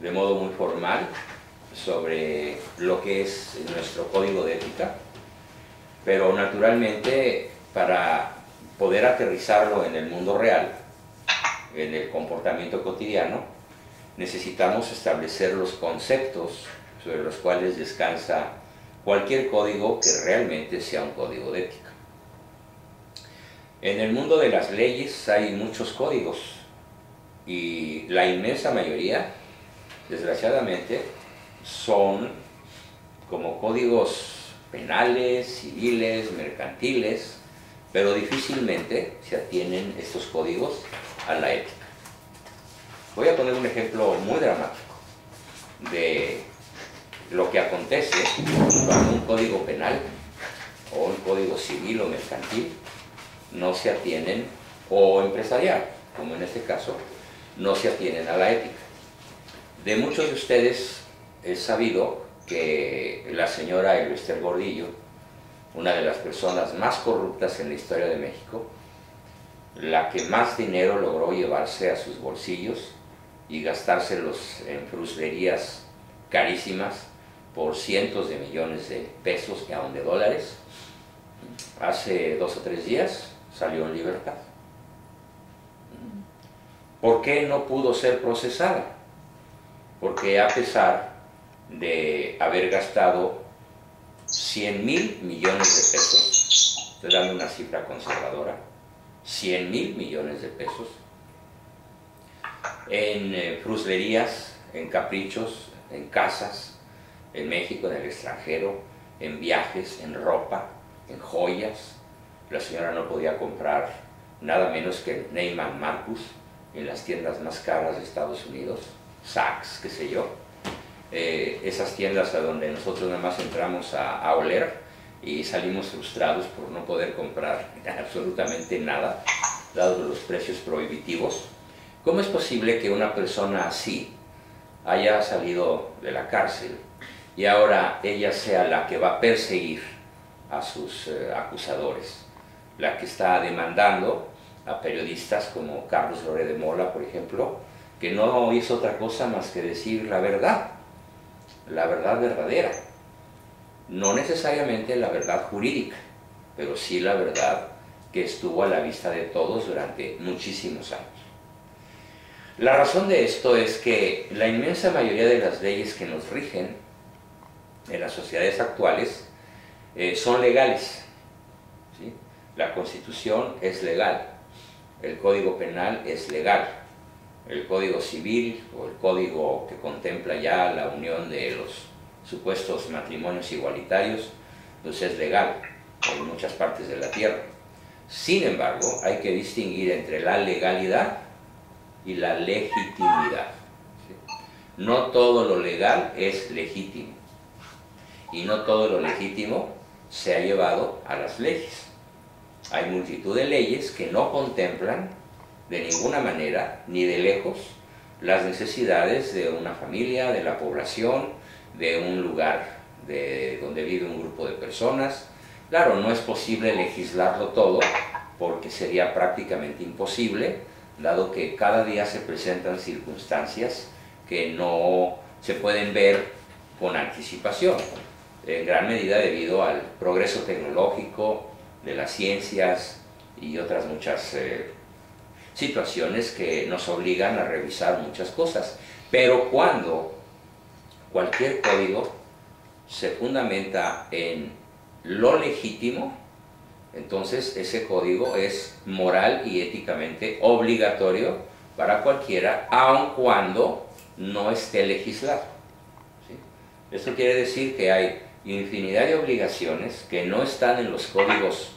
de modo muy formal sobre lo que es nuestro código de ética, pero naturalmente para poder aterrizarlo en el mundo real, en el comportamiento cotidiano, necesitamos establecer los conceptos sobre los cuales descansa cualquier código que realmente sea un código de ética. En el mundo de las leyes hay muchos códigos y la inmensa mayoría, desgraciadamente, son como códigos penales, civiles, mercantiles, pero difícilmente se atienen estos códigos a la ética. Voy a poner un ejemplo muy dramático de lo que acontece cuando un código penal o un código civil o mercantil no se atienen, o empresarial, como en este caso, no se atienen a la ética. De muchos de ustedes he sabido que la señora Elvester Gordillo, una de las personas más corruptas en la historia de México, la que más dinero logró llevarse a sus bolsillos y gastárselos en fruslerías carísimas por cientos de millones de pesos y aún de dólares, hace dos o tres días salió en libertad. ¿Por qué no pudo ser procesada? Porque a pesar de haber gastado 100 mil millones de pesos, estoy dando una cifra conservadora, 100 mil millones de pesos, en eh, fruslerías, en caprichos, en casas, en México, en el extranjero, en viajes, en ropa, en joyas. La señora no podía comprar nada menos que Neyman Marcus en las tiendas más caras de Estados Unidos, Saks, qué sé yo. Eh, esas tiendas a donde nosotros nada más entramos a, a oler y salimos frustrados por no poder comprar absolutamente nada, dados los precios prohibitivos. ¿Cómo es posible que una persona así haya salido de la cárcel y ahora ella sea la que va a perseguir a sus eh, acusadores, la que está demandando a periodistas como Carlos Loré de Mola, por ejemplo, que no hizo otra cosa más que decir la verdad, la verdad verdadera, no necesariamente la verdad jurídica, pero sí la verdad que estuvo a la vista de todos durante muchísimos años. La razón de esto es que la inmensa mayoría de las leyes que nos rigen en las sociedades actuales eh, son legales. La constitución es legal, el código penal es legal, el código civil o el código que contempla ya la unión de los supuestos matrimonios igualitarios, pues es legal en muchas partes de la tierra. Sin embargo, hay que distinguir entre la legalidad y la legitimidad. No todo lo legal es legítimo y no todo lo legítimo se ha llevado a las leyes. Hay multitud de leyes que no contemplan de ninguna manera, ni de lejos, las necesidades de una familia, de la población, de un lugar de donde vive un grupo de personas. Claro, no es posible legislarlo todo porque sería prácticamente imposible, dado que cada día se presentan circunstancias que no se pueden ver con anticipación, en gran medida debido al progreso tecnológico de las ciencias y otras muchas eh, situaciones que nos obligan a revisar muchas cosas. Pero cuando cualquier código se fundamenta en lo legítimo, entonces ese código es moral y éticamente obligatorio para cualquiera, aun cuando no esté legislado. Esto quiere decir que hay infinidad de obligaciones que no están en los códigos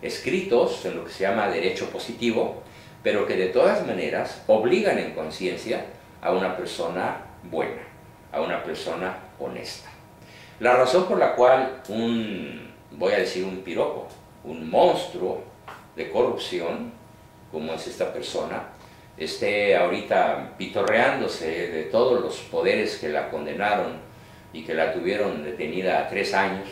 escritos, en lo que se llama derecho positivo, pero que de todas maneras obligan en conciencia a una persona buena, a una persona honesta. La razón por la cual un, voy a decir un piropo, un monstruo de corrupción, como es esta persona, esté ahorita pitorreándose de todos los poderes que la condenaron y que la tuvieron detenida tres años,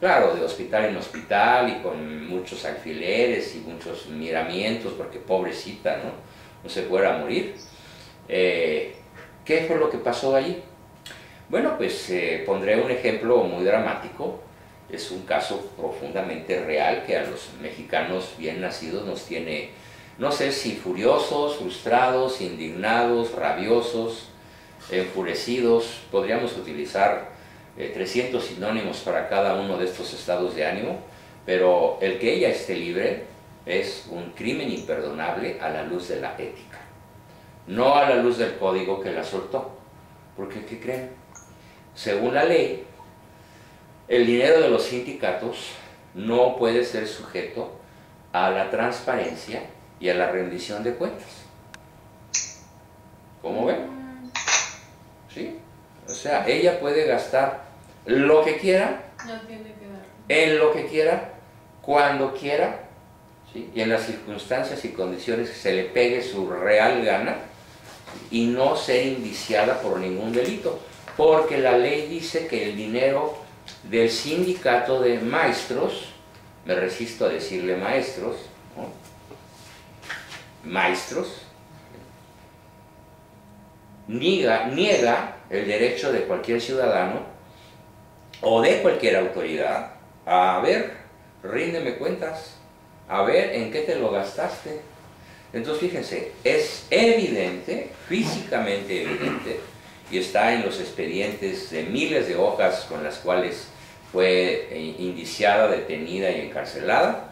claro, de hospital en hospital y con muchos alfileres y muchos miramientos, porque pobrecita, ¿no? No se fuera a morir. Eh, ¿Qué fue lo que pasó allí? Bueno, pues eh, pondré un ejemplo muy dramático. Es un caso profundamente real que a los mexicanos bien nacidos nos tiene, no sé si furiosos, frustrados, indignados, rabiosos, enfurecidos. Podríamos utilizar 300 eh, sinónimos para cada uno de estos estados de ánimo, pero el que ella esté libre es un crimen imperdonable a la luz de la ética, no a la luz del código que la soltó. Porque, ¿qué creen? Según la ley, el dinero de los sindicatos no puede ser sujeto a la transparencia y a la rendición de cuentas. ¿Cómo ven? ¿Sí? O sea, ella puede gastar lo que quiera, en lo que quiera, cuando quiera, y en las circunstancias y condiciones que se le pegue su real gana, y no ser indiciada por ningún delito, porque la ley dice que el dinero del sindicato de maestros, me resisto a decirle maestros, maestros, niega, niega el derecho de cualquier ciudadano o de cualquier autoridad. A ver, ríndeme cuentas, a ver en qué te lo gastaste. Entonces fíjense, es evidente, físicamente evidente, y está en los expedientes de miles de hojas con las cuales fue eh, indiciada, detenida y encarcelada,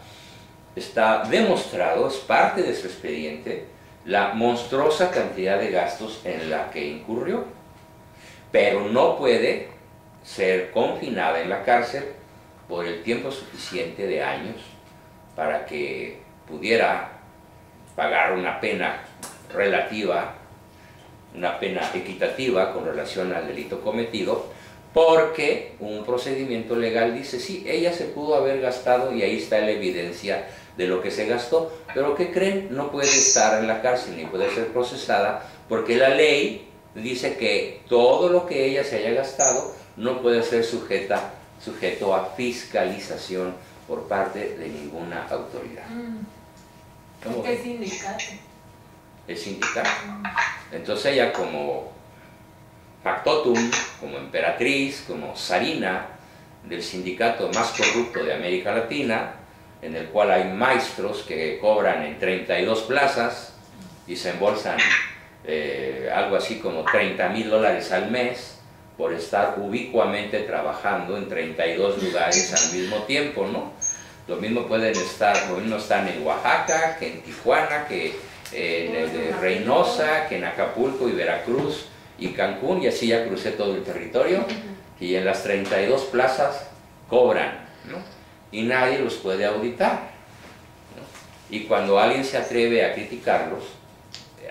está demostrado, es parte de su expediente, la monstruosa cantidad de gastos en la que incurrió, pero no puede ser confinada en la cárcel por el tiempo suficiente de años para que pudiera pagar una pena relativa, una pena equitativa con relación al delito cometido, porque un procedimiento legal dice, sí, ella se pudo haber gastado y ahí está la evidencia de lo que se gastó, pero ¿qué creen? No puede estar en la cárcel ni puede ser procesada porque la ley dice que todo lo que ella se haya gastado no puede ser sujeta, sujeto a fiscalización por parte de ninguna autoridad. Mm. ¿Qué sindicato? El sindicato. Mm. Entonces ella como factotum, como emperatriz, como zarina del sindicato más corrupto de América Latina, en el cual hay maestros que cobran en 32 plazas y se embolsan eh, algo así como 30 mil dólares al mes por estar ubicuamente trabajando en 32 lugares al mismo tiempo, ¿no? Lo mismo pueden estar, lo mismo están en Oaxaca, que en Tijuana, que en Reynosa, que en Acapulco y Veracruz y Cancún, y así ya crucé todo el territorio, y en las 32 plazas cobran, ¿no? y nadie los puede auditar. Y cuando alguien se atreve a criticarlos,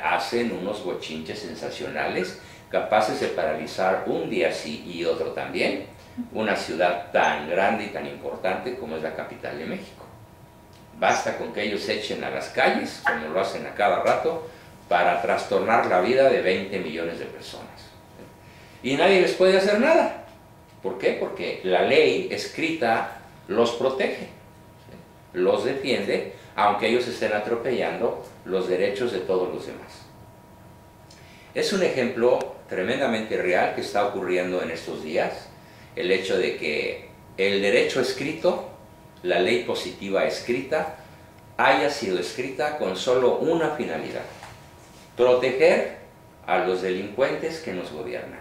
hacen unos bochinches sensacionales capaces de paralizar un día sí y otro también una ciudad tan grande y tan importante como es la capital de México. Basta con que ellos echen a las calles, como lo hacen a cada rato, para trastornar la vida de 20 millones de personas. Y nadie les puede hacer nada. ¿Por qué? Porque la ley escrita los protege, los defiende, aunque ellos estén atropellando los derechos de todos los demás. Es un ejemplo tremendamente real que está ocurriendo en estos días, el hecho de que el derecho escrito, la ley positiva escrita, haya sido escrita con solo una finalidad, proteger a los delincuentes que nos gobiernan,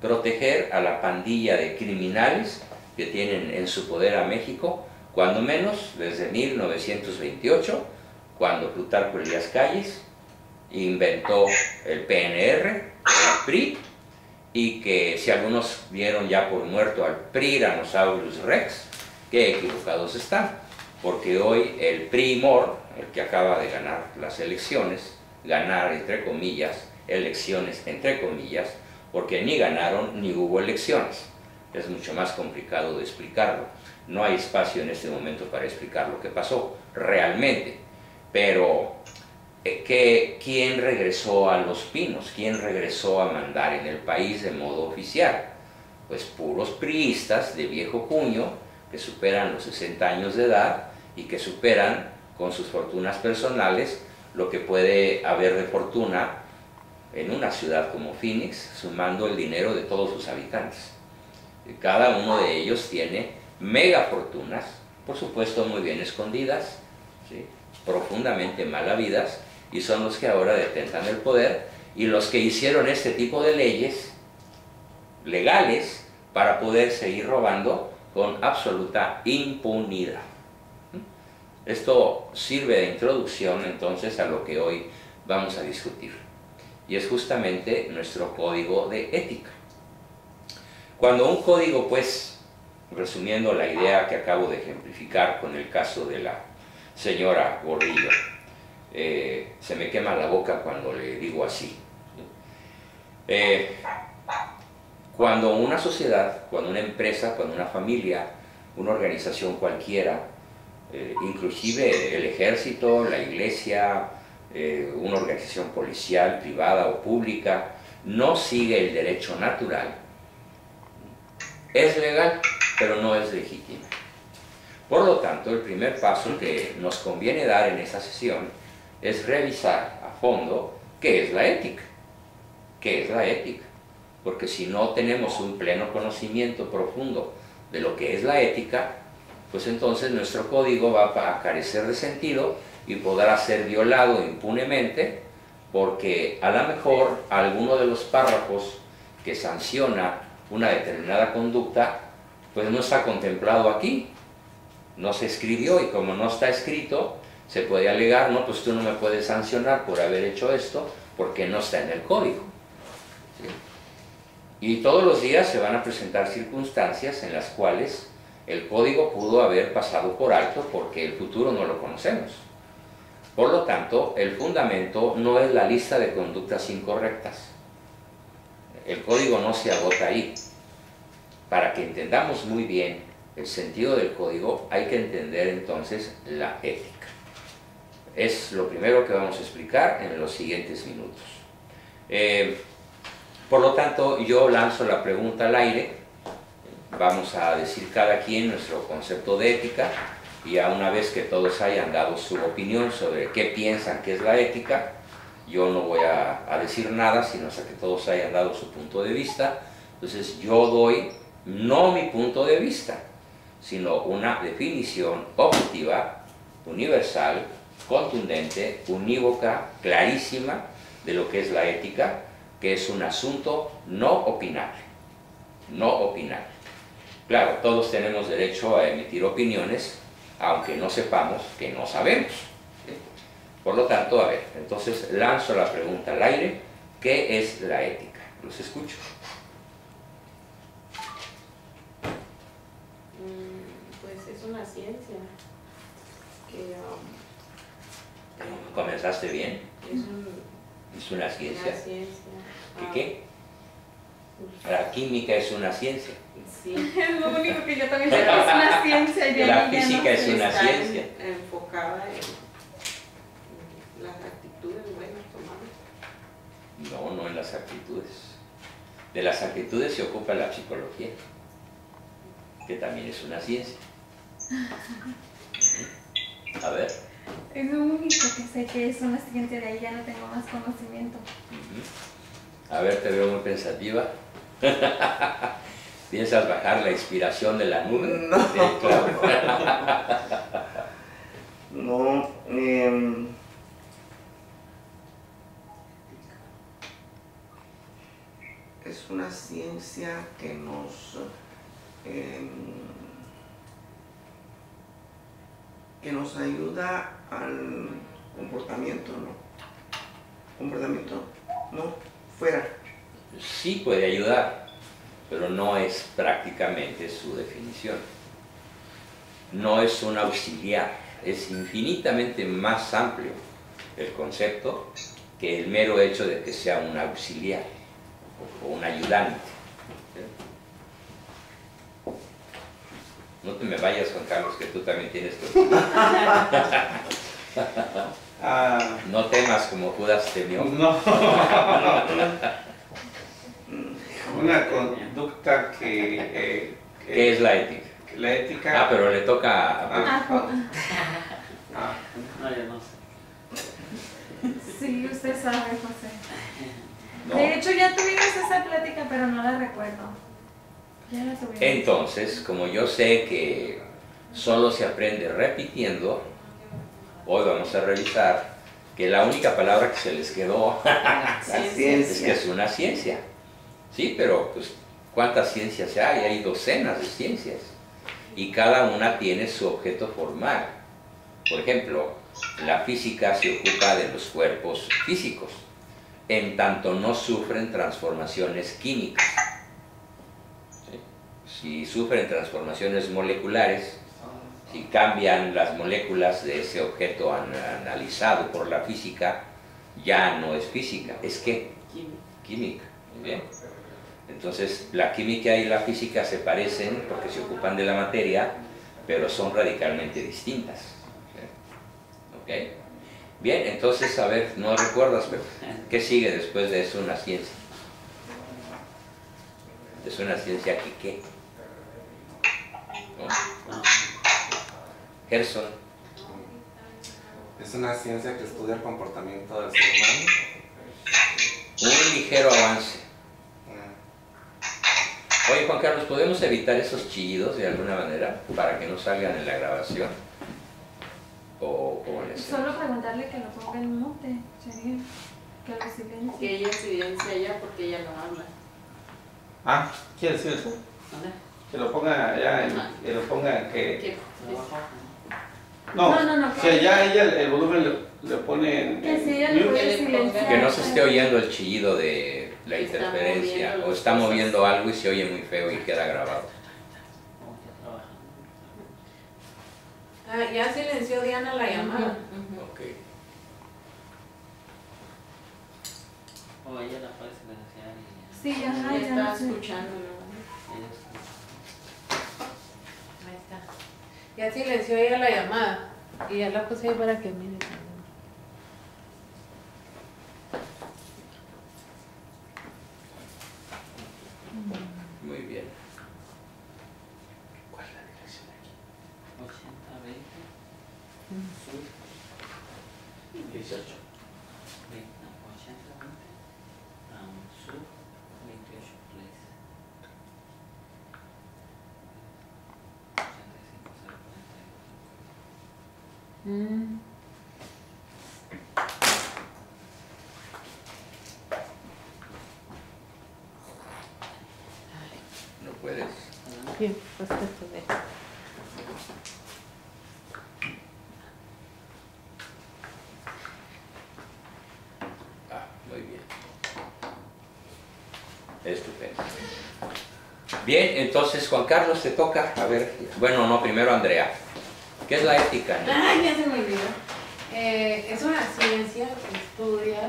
proteger a la pandilla de criminales que tienen en su poder a México, cuando menos desde 1928, cuando Plutarco Elías Calles inventó el PNR, el PRI, y que si algunos vieron ya por muerto al Priranosaurus Rex, qué equivocados están, porque hoy el primor, el que acaba de ganar las elecciones, ganar entre comillas, elecciones entre comillas, porque ni ganaron ni hubo elecciones es mucho más complicado de explicarlo. No hay espacio en este momento para explicar lo que pasó realmente, pero eh, ¿quién regresó a Los Pinos? ¿Quién regresó a mandar en el país de modo oficial? Pues puros priistas de viejo cuño que superan los 60 años de edad y que superan con sus fortunas personales lo que puede haber de fortuna en una ciudad como Phoenix, sumando el dinero de todos sus habitantes. Cada uno de ellos tiene mega fortunas, por supuesto muy bien escondidas, profundamente mal habidas, y son los que ahora detentan el poder y los que hicieron este tipo de leyes legales para poder seguir robando con absoluta impunidad. Esto sirve de introducción entonces a lo que hoy vamos a discutir y es justamente nuestro código de ética. Cuando un código, pues, resumiendo la idea que acabo de ejemplificar con el caso de la señora Gordillo, eh, se me quema la boca cuando le digo así. Eh, cuando una sociedad, cuando una empresa, cuando una familia, una organización cualquiera, eh, inclusive el ejército, la iglesia, una organización policial, privada o pública, no sigue el derecho natural, es legal, pero no es legítima. Por lo tanto, el primer paso que nos conviene dar en esta sesión es revisar a fondo qué es la ética. ¿Qué es la ética? Porque si no tenemos un pleno conocimiento profundo de lo que es la ética, pues entonces nuestro código va a carecer de sentido y podrá ser violado impunemente porque a lo mejor alguno de los párrafos que sanciona una determinada conducta pues no está contemplado aquí, no se escribió y como no está escrito se puede alegar, no, pues tú no me puedes sancionar por haber hecho esto porque no está en el código. Y todos los días se van a presentar circunstancias en las cuales el código pudo haber pasado por alto porque el futuro no lo conocemos. Por lo tanto, el fundamento no es la lista de conductas incorrectas. El código no se agota ahí. Para que entendamos muy bien el sentido del código, hay que entender entonces la ética. Es lo primero que vamos a explicar en los siguientes minutos. Eh, por lo tanto, yo lanzo la pregunta al aire, vamos a decir cada quien nuestro concepto de ética y a una vez que todos hayan dado su opinión sobre qué piensan que es la ética, yo no voy a, decir nada, sino hasta que todos hayan dado su punto de vista. Entonces yo doy no mi punto de vista, sino una definición objetiva, universal, contundente, unívoca, clarísima de lo que es la ética que es un asunto no opinable. No opinable. Claro, todos tenemos derecho a emitir opiniones, aunque no sepamos que no sabemos. Por lo tanto, a ver, entonces lanzo la pregunta al aire, ¿qué es la ética? Los escucho. Mm, pues es una ciencia um, ¿Comenzaste bien? Es, es una ciencia. Una ciencia ¿Qué qué? La química es una ciencia. Sí, es lo único que yo también sé que es una ciencia. Y la física es una ciencia. enfocada en, las actitudes buenas No, no en las actitudes. De las actitudes se ocupa la psicología, que también es una ciencia. A ver. Es lo único que sé que es una ciencia, de ahí ya no tengo más conocimiento. A ver, te veo muy pensativa. ¿Piensas bajar la inspiración de la nube? No. no. Em, es una ciencia que nos em, que nos ayuda al comportamiento, ¿no? Comportamiento, ¿no? fuera. Sí puede ayudar, pero no es prácticamente su definición. No es un auxiliar, es infinitamente más amplio el concepto que el mero hecho de que sea un auxiliar o un ayudante. No te me vayas, Juan Carlos, que tú también tienes que... Ah. no temas como Judas temió. No. Una conducta que, eh, ¿Qué es la ética? La ética. Ah, pero le toca a. Ah, ah. no, yo no sé. Sí, usted sabe, José. ¿no? De hecho, ya tuvimos esa plática, pero no la recuerdo. Entonces, como yo sé que solo se aprende repitiendo, hoy vamos a revisar que la única palabra que se les quedó es que es una ciencia. Sí, pero pues, ¿cuántas ciencias hay? Hay docenas de ciencias. Y cada una tiene su objeto formal. Por ejemplo, la física se ocupa de los cuerpos físicos, en tanto no sufren transformaciones químicas. Si sufren transformaciones moleculares, si cambian las moléculas de ese objeto an- analizado por la física, ya no es física, es que química. Muy bien. Entonces, la química y la física se parecen porque se ocupan de la materia, pero son radicalmente distintas. ¿Sí? ¿Ok? Bien, entonces, a ver, no recuerdas, pero ¿qué sigue después de eso una ciencia? Es una ciencia que qué. Gerson, Es una ciencia que estudia el comportamiento del ser humano. un ligero avance. Oye, Juan Carlos, ¿podemos evitar esos chillidos de alguna manera para que no salgan en la grabación? ¿O? Solo preguntarle que lo ponga en mute, sería. Que lo silencie. Que ella porque ella no habla. Ah, ¿quiere decir eso? ¿Dónde? Que lo ponga allá, en- que lo ponga que... No, No, no, no, que- ya ella el, el volumen lo, lo pone en... Que si puede silenciar. Que no se esté oyendo el chillido de la Está interferencia moviendo o está moviendo algo y se oye muy feo y queda grabado. Ah, ya silenció Diana la llamada. Ok. O ella la puede silenciar y Sí, Ya ajá, ya está escuchando, ¿no? ella está- Ahí está. Ya silenció ella la llamada. Y ya la puse ahí para que mire también. Muy bien. 80, 20, 18. 20, no, 80, 20, um, sur, 28, place. 85, 0, 42. Mm. No puedes. Bien, pues que te ve. Ah, muy bien. Estupendo. Bien, entonces Juan Carlos te toca. A ver, bueno, no, primero Andrea. ¿Qué es la ética? Ay, ya se me olvidó. Eh, es una ciencia que estudia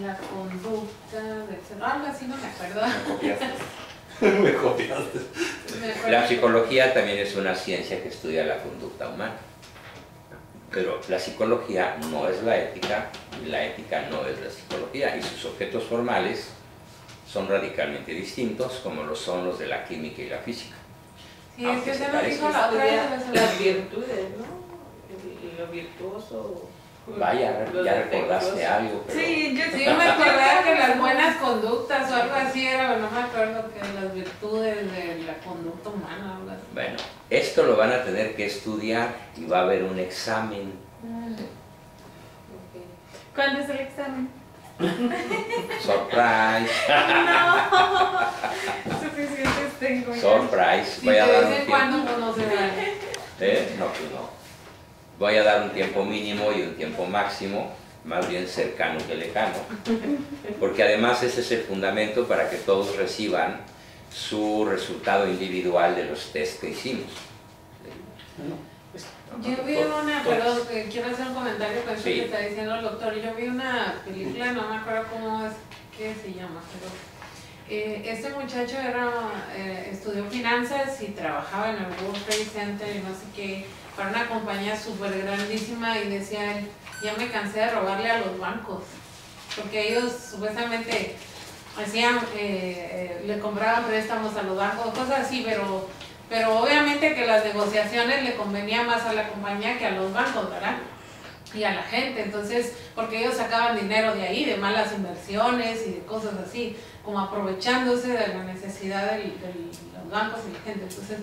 la conducta del ser Algo así, no me acuerdo. Me copiaste. Me acuerdo. La psicología también es una ciencia que estudia la conducta humana. Pero la psicología no es la ética y la ética no es la psicología y sus objetos formales son radicalmente distintos como lo son los de la química y la física. Sí, es que se nos dijo la otra vez. Las virtudes, ¿no? Lo virtuoso. Vaya, los ya recordaste algo, pero Sí, yo Sí, me acordaba que las buenas conductas o algo así era, pero no me acuerdo que las virtudes de la conducta humana. algo así. bueno, esto lo van a tener que estudiar y va a haber un examen. Ok. ¿Cuándo es el examen? Surprise, Suficientes tengo surprise. Si Voy a dar un tiempo. no se da. ¿Eh? No, pues no. Voy a dar un tiempo mínimo y un tiempo máximo, más bien cercano que lejano, porque además ese es el fundamento para que todos reciban su resultado individual de los test que hicimos. Yo vi una, que quiero hacer un comentario con eso Sí. que está diciendo el doctor. Yo vi una película, no me acuerdo cómo es, qué se llama, pero eh, este muchacho era, eh, estudió finanzas y trabajaba en el World Trade Center y no sé qué, para una compañía súper grandísima y decía él, ya me cansé de robarle a los bancos, porque ellos supuestamente hacían, eh, eh, le compraban préstamos a los bancos, cosas así, pero pero obviamente que las negociaciones le convenía más a la compañía que a los bancos, ¿verdad? y a la gente. Entonces, porque ellos sacaban dinero de ahí, de malas inversiones y de cosas así, como aprovechándose de la necesidad de los bancos y la gente. Entonces,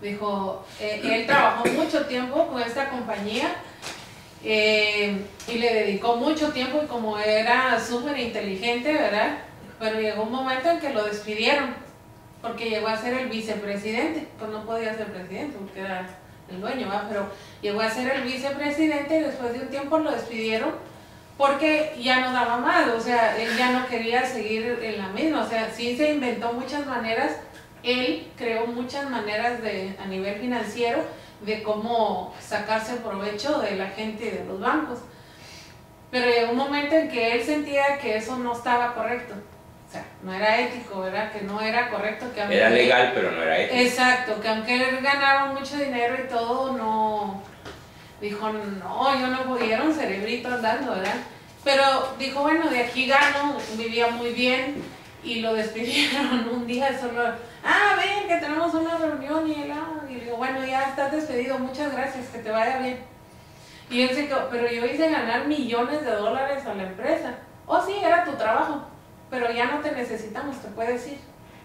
dijo, eh, él trabajó mucho tiempo con esta compañía eh, y le dedicó mucho tiempo y como era súper inteligente, ¿verdad? Pero llegó un momento en que lo despidieron porque llegó a ser el vicepresidente, pues no podía ser presidente porque era el dueño, ¿va? Pero llegó a ser el vicepresidente y después de un tiempo lo despidieron porque ya no daba más, o sea, él ya no quería seguir en la misma, o sea, sí se inventó muchas maneras, él creó muchas maneras de, a nivel financiero de cómo sacarse provecho de la gente y de los bancos. Pero llegó un momento en que él sentía que eso no estaba correcto. O sea, no era ético, ¿verdad? Que no era correcto. Que aunque- Era legal, pero no era ético. Exacto, que aunque él ganaba mucho dinero y todo, no. Dijo, no, yo no podía, era un cerebrito andando, ¿verdad? Pero dijo, bueno, de aquí gano, vivía muy bien y lo despidieron un día solo. Ah, ven, que tenemos una reunión y él, ah, y digo, bueno, ya estás despedido, muchas gracias, que te vaya bien. Y él se quedó, pero yo hice ganar millones de dólares a la empresa. Oh, sí, era tu trabajo, pero ya no te necesitamos, te puedes ir.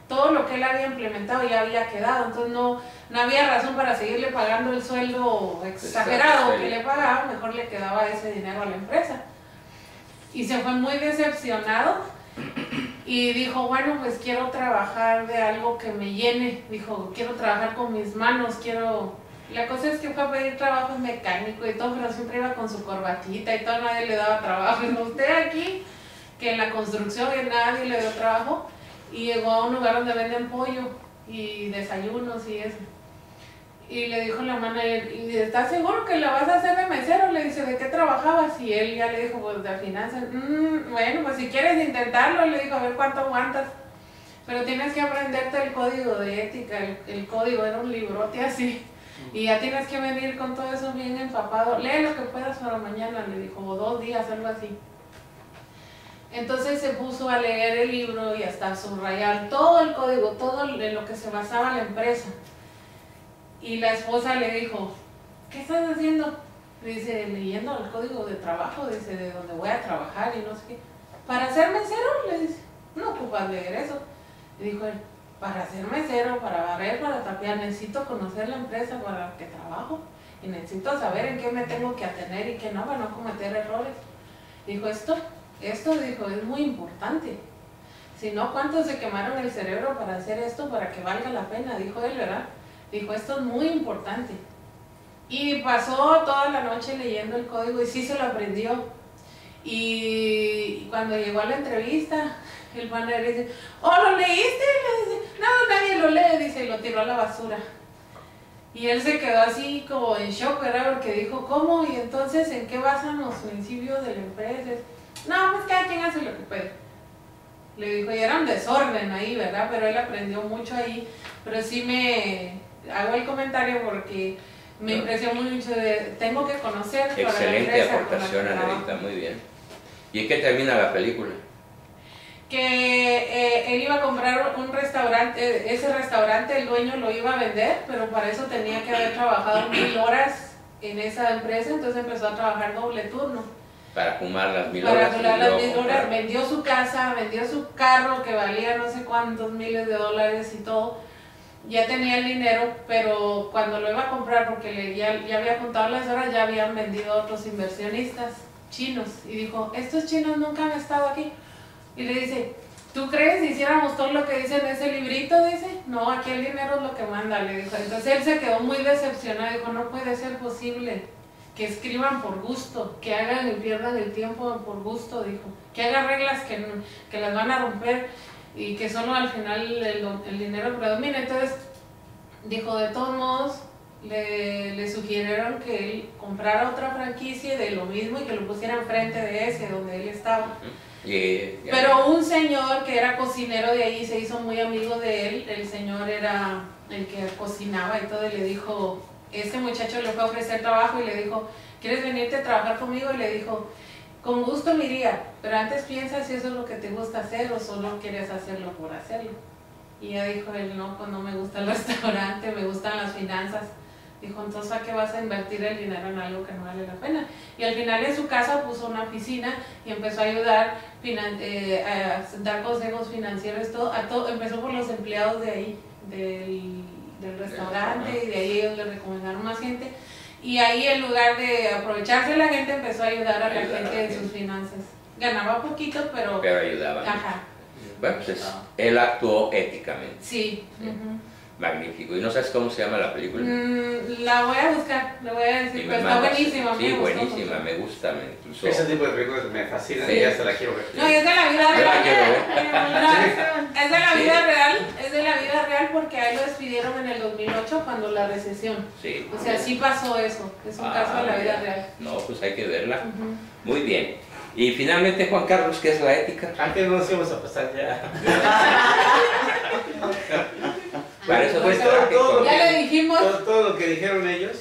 Todo lo que él había implementado ya había quedado, entonces no, no había razón para seguirle pagando el sueldo exagerado que le pagaba, mejor le quedaba ese dinero a la empresa. Y se fue muy decepcionado y dijo, bueno, pues quiero trabajar de algo que me llene. Dijo, quiero trabajar con mis manos, quiero... La cosa es que fue a pedir trabajo en mecánico y todo, pero siempre iba con su corbatita y todo, nadie le daba trabajo. Y usted aquí, que en la construcción que nadie le dio trabajo, y llegó a un lugar donde venden pollo y desayunos y eso. Y le dijo la manager, ¿y estás seguro que la vas a hacer de mesero? Le dice, ¿de qué trabajabas? Y él ya le dijo, pues de finanzas. "Mm, bueno, pues si quieres intentarlo, le dijo, a ver cuánto aguantas. Pero tienes que aprenderte el código de ética, el, el código era un librote así. Y ya tienes que venir con todo eso bien empapado. Lee lo que puedas para mañana, le dijo, o dos días, algo así. Entonces se puso a leer el libro y hasta subrayar todo el código, todo en lo que se basaba la empresa. Y la esposa le dijo, ¿qué estás haciendo? Le dice, leyendo el código de trabajo, dice, de donde voy a trabajar y no sé qué. ¿Para ser mesero? Le dice, no ocupas leer eso. Y dijo él, para ser mesero, para barrer, para tapear, necesito conocer la empresa para la que trabajo. Y necesito saber en qué me tengo que atener y qué no, para no cometer errores. Dijo, esto, esto, dijo, es muy importante. Si no, ¿cuántos se quemaron el cerebro para hacer esto para que valga la pena? Dijo él, ¿verdad? Dijo, esto es muy importante. Y pasó toda la noche leyendo el código y sí se lo aprendió. Y cuando llegó a la entrevista, el manager dice, ¿oh, lo leíste? Le dice, no, nadie lo lee, dice, y lo tiró a la basura. Y él se quedó así como en shock, ¿verdad? Porque dijo, ¿cómo? Y entonces, ¿en qué basan los principios de la empresa? No, pues cada quien hace lo que puede. Le dijo, y era un desorden ahí, ¿verdad? Pero él aprendió mucho ahí. Pero sí me hago el comentario porque me No. impresionó mucho de, tengo que conocer para Excelente con la aportación, trabajo". Anerita, muy bien. ¿Y en qué termina la película? que eh, él iba a comprar un restaurante, ese restaurante el dueño lo iba a vender, pero para eso tenía que haber trabajado mil horas en esa empresa, entonces empezó a trabajar doble turno. Para fumar las mil Para horas. y acumular las mil horas, vendió su casa, vendió su carro que valía no sé cuántos miles de dólares y todo. Ya tenía el dinero, pero cuando lo iba a comprar, porque le, ya, ya había juntado las horas, ya habían vendido otros inversionistas chinos. Y dijo, estos chinos nunca han estado aquí. Y le dice, ¿tú crees si hiciéramos todo lo que dice en ese librito? Dice, no, aquí el dinero es lo que manda, le dijo. Entonces él se quedó muy decepcionado, dijo, no puede ser posible que escriban por gusto, que hagan y pierdan el tiempo por gusto, dijo. Que hagan reglas que, no- que las van a romper y que solo al final el, el dinero predomina. Entonces dijo, de todos modos, le, le sugirieron que él comprara otra franquicia de lo mismo y que lo pusiera enfrente de ese, donde él estaba. Y- y- Pero un señor que era cocinero de ahí se hizo muy amigo de él. El señor era el que cocinaba y todo. Y le dijo, este muchacho le fue a ofrecer trabajo y le dijo, ¿quieres venirte a trabajar conmigo? Y le dijo, con gusto me iría, pero antes piensa si eso es lo que te gusta hacer o solo quieres hacerlo por hacerlo. Y ya dijo él, no, pues no me gusta el restaurante, me gustan las finanzas, Dijo, entonces ¿a qué vas a invertir el dinero en algo que no vale la pena? Y al final en su casa puso una oficina y empezó a ayudar, eh, a dar consejos financieros, a todo. Empezó por los empleados de ahí, del, del restaurante, y de ahí ellos le recomendaron más gente. Y ahí en lugar de aprovecharse la gente, empezó a ayudar a la Ayudar gente en sus finanzas. Ganaba poquito, pero... Pero ayudaba. Ajá, Bueno, pues es- él actuó éticamente. sí. Ujú. Magnífico. ¿Y no sabes cómo se llama la película? Mm, la voy a buscar, le voy a decir, me pero está buenísima. Sí, me buenísima, me gusta, me incluso. Ese tipo de películas me fascinan Sí. y ya se la quiero ver. No, y es de la vida la real. quiero ver. No, es, es de la Sí. vida real, es de la vida real porque a él lo despidieron en el 2008 cuando la recesión. Sí. O sea, sí pasó eso, es un Ah, caso de la vida mira. real. No, pues hay que verla. Ujú. Muy bien. Y finalmente, Juan Carlos, ¿qué es la ética? Antes no nos íbamos a pasar ya. Para eso Pues te todo- Ya le dijimos, Todo, todo lo que dijeron ellos,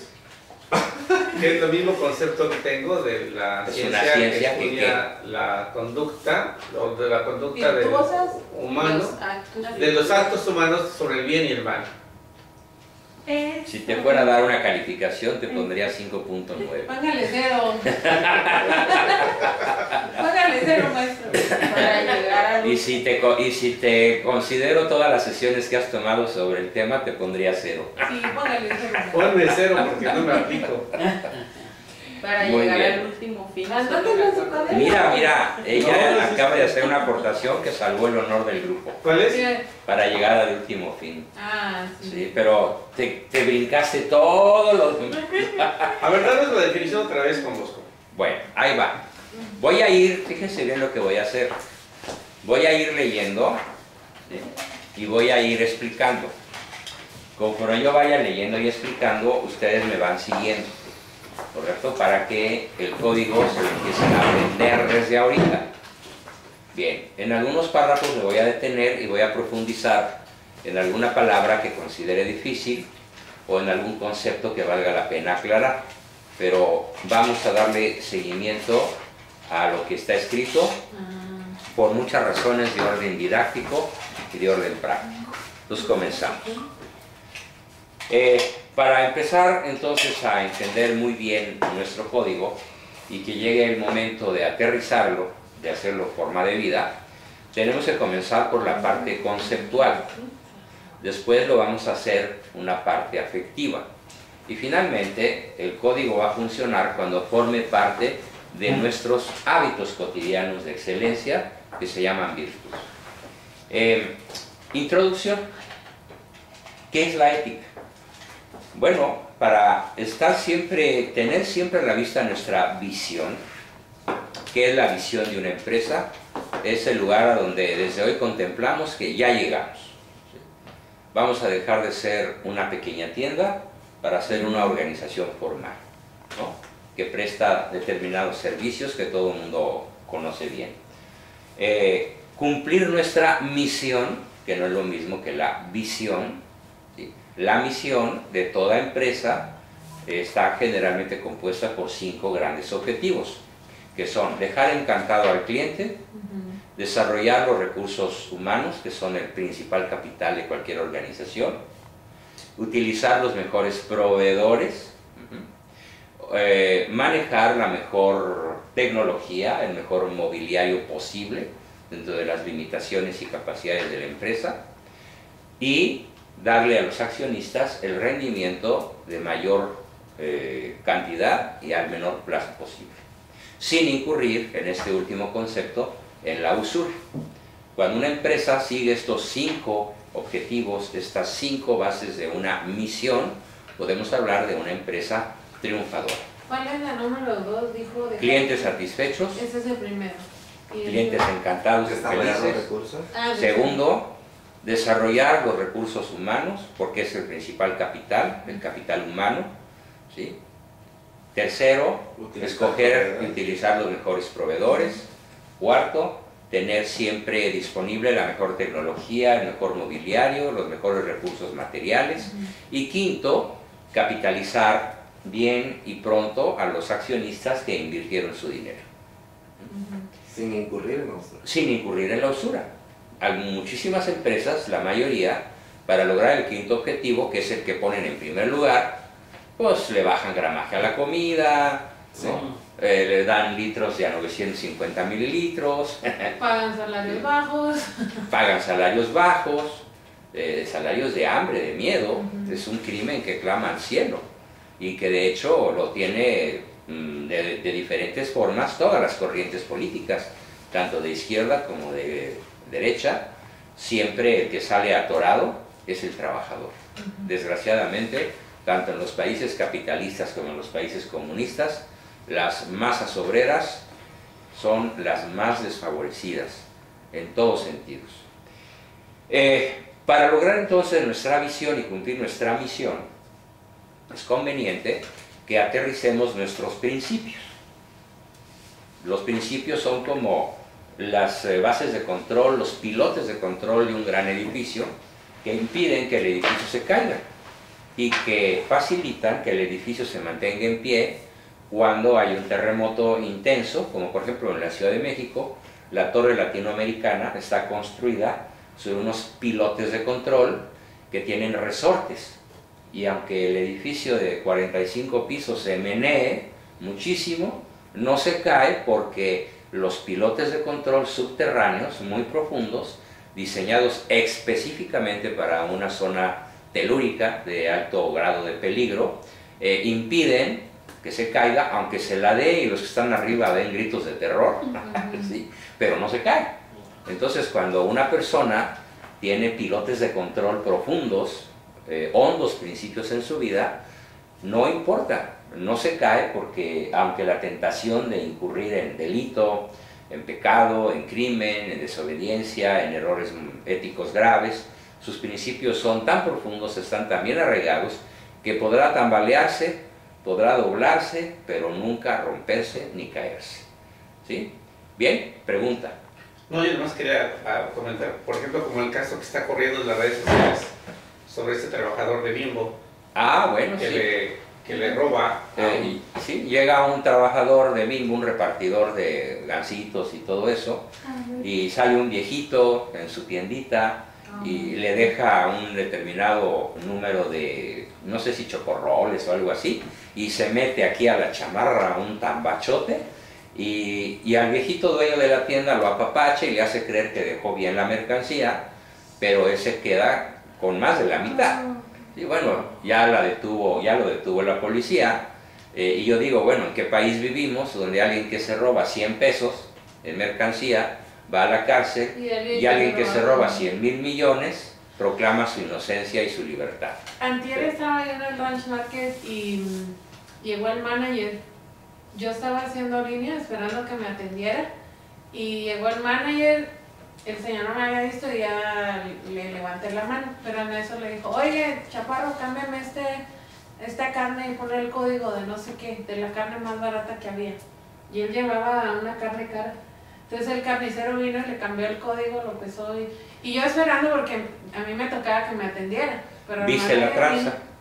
que es lo mismo concepto que tengo de la Es ciencia, ciencia que que- estudia la conducta, o de la conducta del humano, los actos. de los actos humanos sobre el bien y el mal. Si te fuera a dar una calificación, te pondría 5.9. Póngale cero. Póngale cero, maestro. Para llegar al Y si, te, y si te considero todas las sesiones que has tomado sobre el tema, te pondría cero. Sí, póngale cero. Ponme cero porque no me aplico. Para Muy llegar bien. al último fin. Mira, mira, ella No, no, sí, acaba sí. de hacer una aportación que salvó el honor del grupo ¿Cuál es? Para llegar al último fin. Ah, sí. Sí, pero te, te brincaste todos los... A ver, danos la definición otra vez con Bosco. Bueno, ahí va. Voy a ir, fíjense bien lo que voy a hacer. Voy a ir leyendo ¿sí? y voy a ir explicando. Conforme yo vaya leyendo y explicando, ustedes me van siguiendo. ¿Correcto? Para que el código se lo empiecen a aprender desde ahorita. Bien, en algunos párrafos me voy a detener y voy a profundizar en alguna palabra que considere difícil o en algún concepto que valga la pena aclarar. Pero vamos a darle seguimiento a lo que está escrito Ah, por muchas razones de orden didáctico y de orden práctico. Entonces comenzamos. Eh, para empezar entonces a entender muy bien nuestro código y que llegue el momento de aterrizarlo, de hacerlo forma de vida, tenemos que comenzar por la parte conceptual. Después lo vamos a hacer una parte afectiva. Y finalmente el código va a funcionar cuando forme parte de nuestros hábitos cotidianos de excelencia que se llaman virtudes. Eh, introducción. ¿Qué es la ética? Bueno, para estar siempre, tener siempre a la vista nuestra visión, que es la visión de una empresa, es el lugar a donde desde hoy contemplamos que ya llegamos. Vamos a dejar de ser una pequeña tienda para ser una organización formal, ¿no? que presta determinados servicios que todo el mundo conoce bien. Eh, cumplir nuestra misión, que no es lo mismo que la visión. La misión de toda empresa está generalmente compuesta por cinco grandes objetivos, que son dejar encantado al cliente, desarrollar los recursos humanos, que son el principal capital de cualquier organización, utilizar los mejores proveedores, eh, manejar la mejor tecnología, el mejor mobiliario posible dentro de las limitaciones y capacidades de la empresa y darle a los accionistas el rendimiento de mayor eh, cantidad y al menor plazo posible, sin incurrir en este último concepto en la usura. Cuando una empresa sigue estos cinco objetivos, estas cinco bases de una misión, podemos hablar de una empresa triunfadora. ¿Cuál es la número dos? Dijo de Clientes satisfechos, Ese es el primero. Clientes encantados y felices. recursos. Ah, Segundo, desarrollar los recursos humanos, porque es el principal capital, el capital humano. ¿sí? Tercero, Utilizar escoger y utilizar los mejores proveedores. Cuarto, tener siempre disponible la mejor tecnología, el mejor mobiliario, los mejores recursos materiales. Y quinto, capitalizar bien y pronto a los accionistas que invirtieron su dinero Sin incurrir en los sin incurrir en la usura. Muchísimas empresas, la mayoría, para lograr el quinto objetivo, que es el que ponen en primer lugar, pues le bajan gramaje a la comida, ¿no? Eh, le dan litros de a 950 mililitros, Pagan salarios bajos. pagan salarios bajos, eh, salarios de hambre, de miedo. Es un crimen que clama al cielo y que de hecho lo tiene mm, de, de diferentes formas todas las corrientes políticas, tanto de izquierda como de derecha. Siempre el que sale atorado es el trabajador. Desgraciadamente, tanto en los países capitalistas como en los países comunistas, las masas obreras son las más desfavorecidas en todos sentidos. Eh, para lograr entonces nuestra visión y cumplir nuestra misión, es conveniente que aterricemos nuestros principios. Los principios son como las eh, bases de control, los pilotes de control de un gran edificio que impiden que el edificio se caiga y que facilitan que el edificio se mantenga en pie cuando hay un terremoto intenso, como por ejemplo en la Ciudad de México, la torre latinoamericana está construida sobre unos pilotes de control que tienen resortes. Y aunque el edificio de 45 pisos se menee muchísimo, no se cae porque los pilotes de control subterráneos muy profundos, diseñados específicamente para una zona telúrica de alto grado de peligro, eh, impiden que se caiga, aunque se la dé y los que están arriba den gritos de terror, ¿sí? pero no se cae. Entonces cuando una persona tiene pilotes de control profundos, eh, hondos principios en su vida, no importa, no se cae porque aunque la tentación de incurrir en delito, en pecado, en crimen, en desobediencia, en errores éticos graves, sus principios son tan profundos, están tan bien arraigados, que podrá tambalearse, podrá doblarse, pero nunca romperse ni caerse. ¿Sí? Bien, pregunta. No, yo nomás quería ah, comentar, por ejemplo, como el caso que está corriendo en las redes sociales sobre este trabajador de Bimbo Ah, bueno, que, sí. le, que le roba Eh, y- sí, llega un trabajador de Bimbo, un repartidor de gansitos y todo eso, y sale un viejito en su tiendita y le deja un determinado número de, no sé si chocorroles o algo así, y se mete aquí a la chamarra un tambachote, y, y al viejito dueño de la tienda lo apapacha y le hace creer que dejó bien la mercancía, pero ese queda con más de la mitad. Y bueno, ya la detuvo, ya lo detuvo la policía. eh, y yo digo, bueno, ¿en qué país vivimos donde alguien que se roba 100 pesos en mercancía va a la cárcel Y alguien, y alguien que se roba roba 100 mil millones proclama su inocencia y su libertad? Antier estaba yo en el Ranch Market y mm, llegó el manager. Yo estaba haciendo línea esperando que me atendiera y llegó el manager. El señor no me había visto y ya le levanté la mano, pero en eso le dijo, oye, chaparro, cámbiame este, esta carne y ponle el código de no sé qué, de la carne más barata que había. Y él llevaba una carne cara. Entonces el carnicero vino y le cambió el código, lo pesó y, y yo esperando porque a mí me tocaba que me atendiera. Pero ¿Viste la manager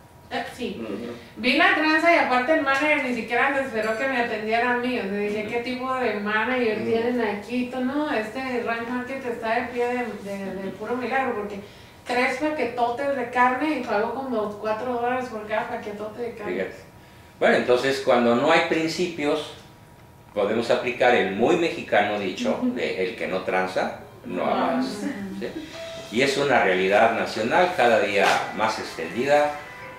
sí, Ujú. vi la tranza y aparte el manager ni siquiera me esperó que me atendiera a mí. O sea, dije, ¿qué tipo de manager Mm. tienen aquí? Tú, No, este Ranch Market está de pie de, de- de puro milagro porque tres paquetotes de carne y pago como cuatro dólares por cada paquetote de carne. Fíjate. Bueno, entonces cuando no hay principios, podemos aplicar el muy mexicano dicho de el que no tranza, no avanza. ¿sí? Y es una realidad nacional cada día más extendida,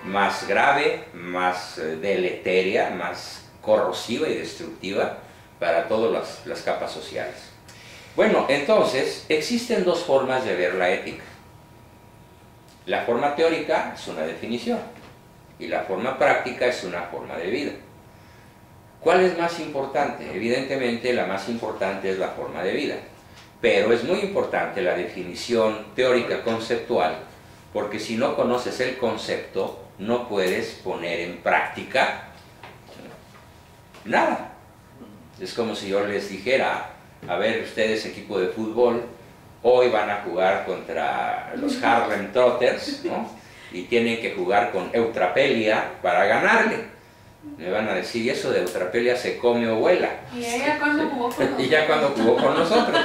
más grave, más eh, deleteria, más corrosiva y destructiva para todas las, las capas sociales. Bueno, entonces existen dos formas de ver la ética. La forma teórica es una definición y la forma práctica es una forma de vida. ¿Cuál es más importante? Evidentemente la más importante es la forma de vida, pero es muy importante la definición teórica conceptual, porque si no conoces el concepto, no puedes poner en práctica nada. Es como si yo les dijera, a ver, ustedes equipo de fútbol, hoy van a jugar contra los Harlem Trotters, ¿no? Y tienen que jugar con Eutrapelia para ganarle. Me van a decir, ¿y eso de Eutrapelia se come o vuela? Y ella cuando jugó con Y ya cuando jugó con nosotros.